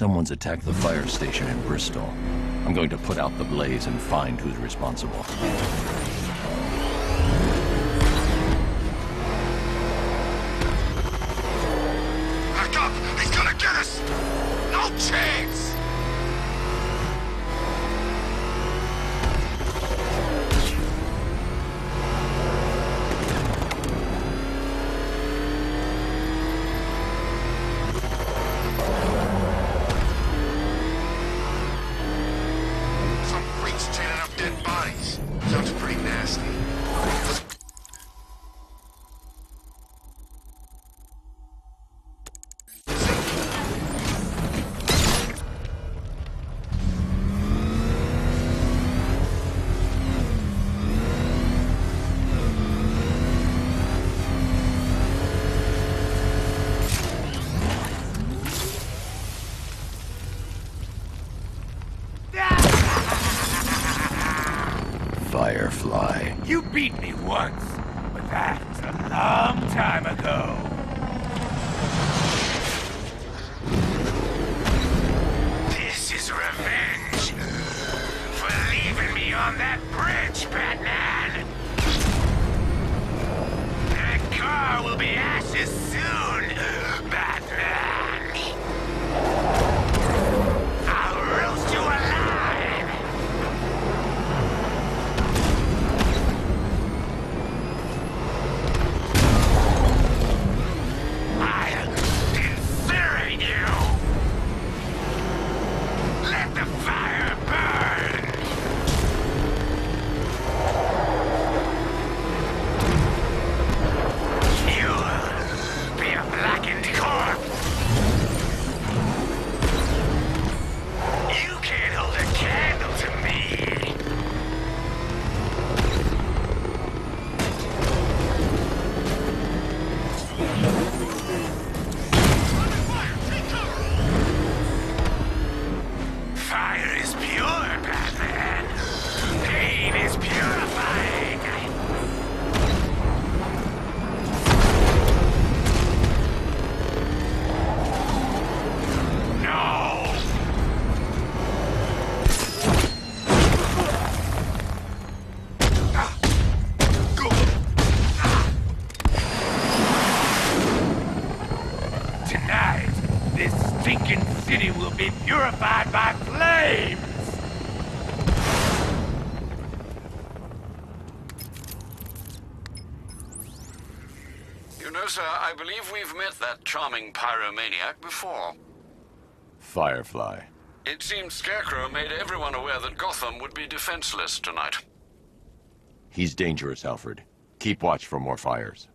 Someone's attacked the fire station in Bristol. I'm going to put out the blaze and find who's responsible. Back up! He's gonna get us! No chance! Beat me once, but that was a long time ago. This is revenge for leaving me on that bridge, Batman. That car will be ashes soon, this stinking city will be purified by flames! You know, sir, I believe we've met that charming pyromaniac before. Firefly. It seems Scarecrow made everyone aware that Gotham would be defenseless tonight. He's dangerous, Alfred. Keep watch for more fires.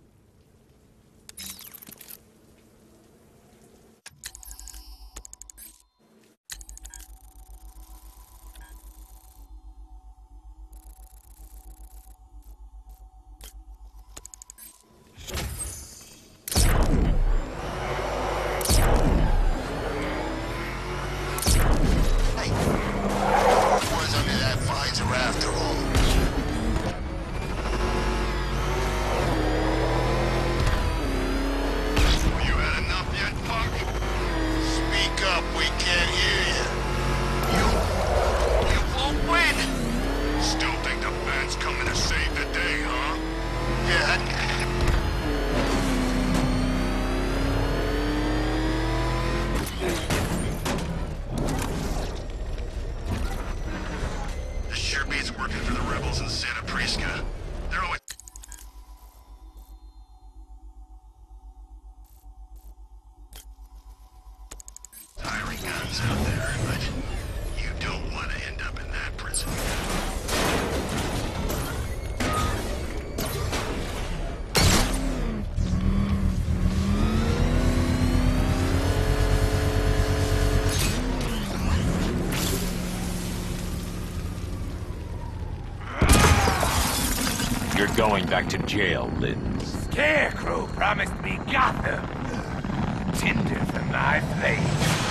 Beats working for the rebels in Santa Prisca. They're always... going back to jail, Lynns. Scarecrow promised me Gotham. Tinder for my flame.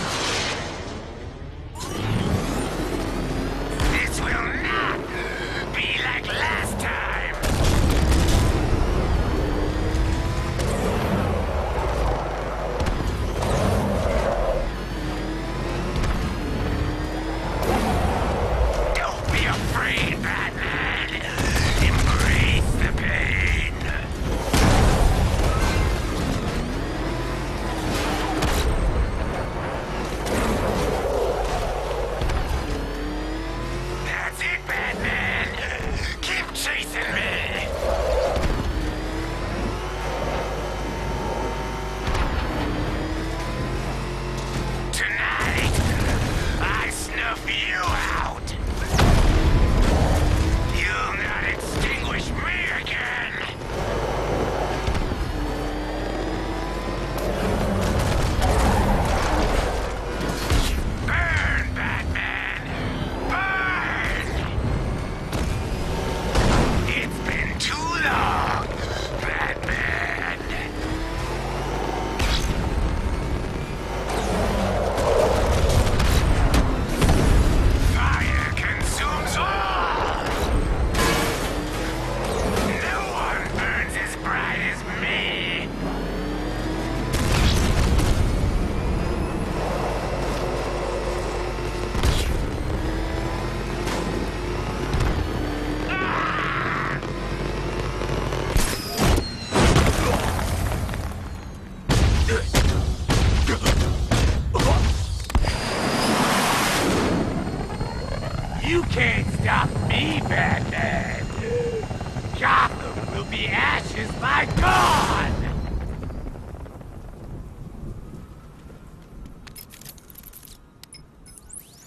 You can't stop me, Batman! Gotham will be ashes by dawn!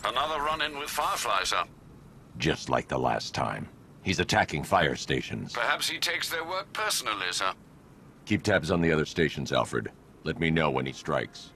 Another run-in with Firefly, sir. Just like the last time. He's attacking fire stations. Perhaps he takes their work personally, sir. Keep tabs on the other stations, Alfred. Let me know when he strikes.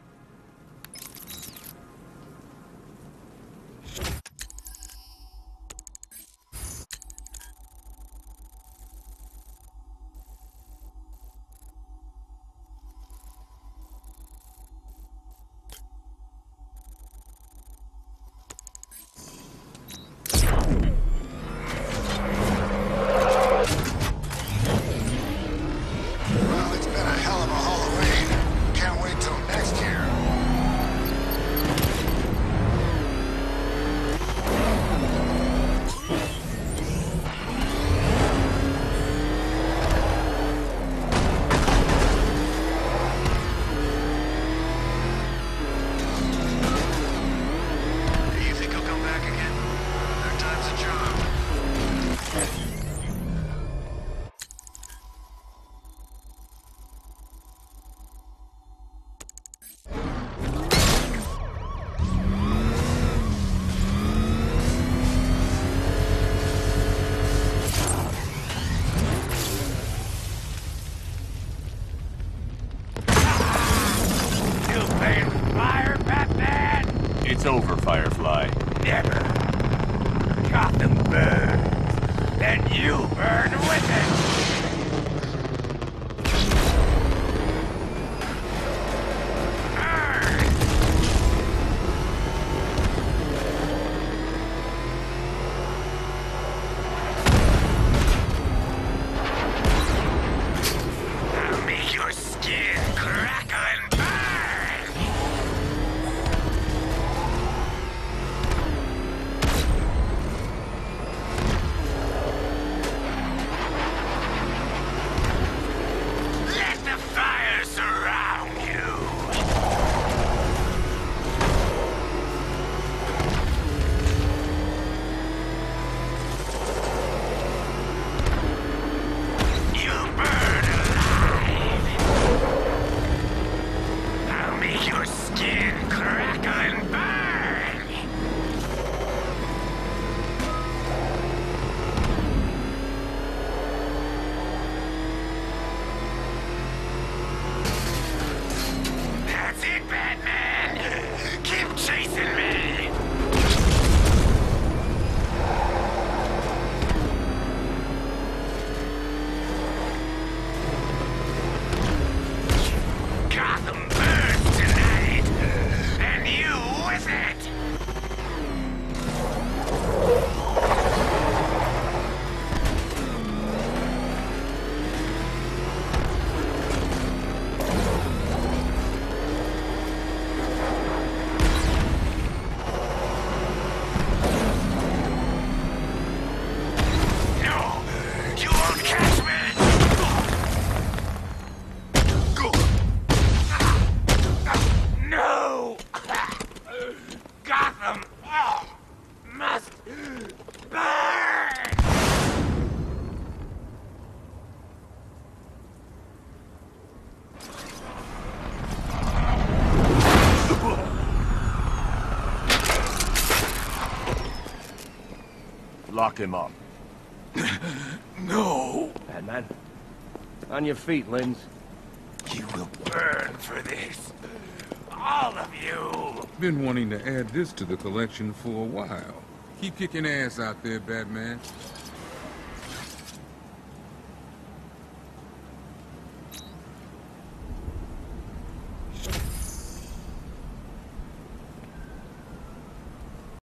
It's over, Firefly. Never. Gotham burns. Then you burn with it. Lock him up. No! Batman. On your feet, Lynns. You will burn for this. All of you! Been wanting to add this to the collection for a while. Keep kicking ass out there, Batman.